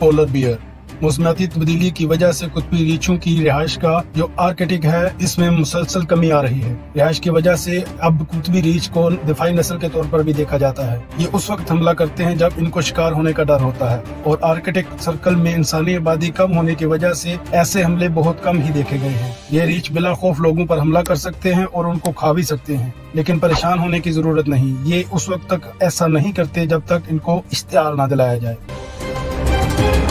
Polar bear मौसमियाती तब्दीली की वजह से कुतबी रीछों की रिहाइश का जो आर्कटिक है, इसमें मुसलसल कमी आ रही है। रिहाइश की वजह से अब कुतबी रीछ को दिफाई नस्ल के तौर पर भी देखा जाता है। ये उस वक्त हमला करते हैं जब इनको शिकार होने का डर होता है। और आर्कटिक सर्कल में इंसानी आबादी कम होने की वजह से ऐसे हमले बहुत कम ही देखे गए हैं। ये रीछ बिला खौफ लोगों पर हमला कर सकते हैं और उनको खा भी सकते हैं। लेकिन परेशान होने की ज़रूरत नहीं। ये उस वक्त तक ऐसा नहीं करते जब तक इनको इश्तेहार न दिलाया जाए। Thank you.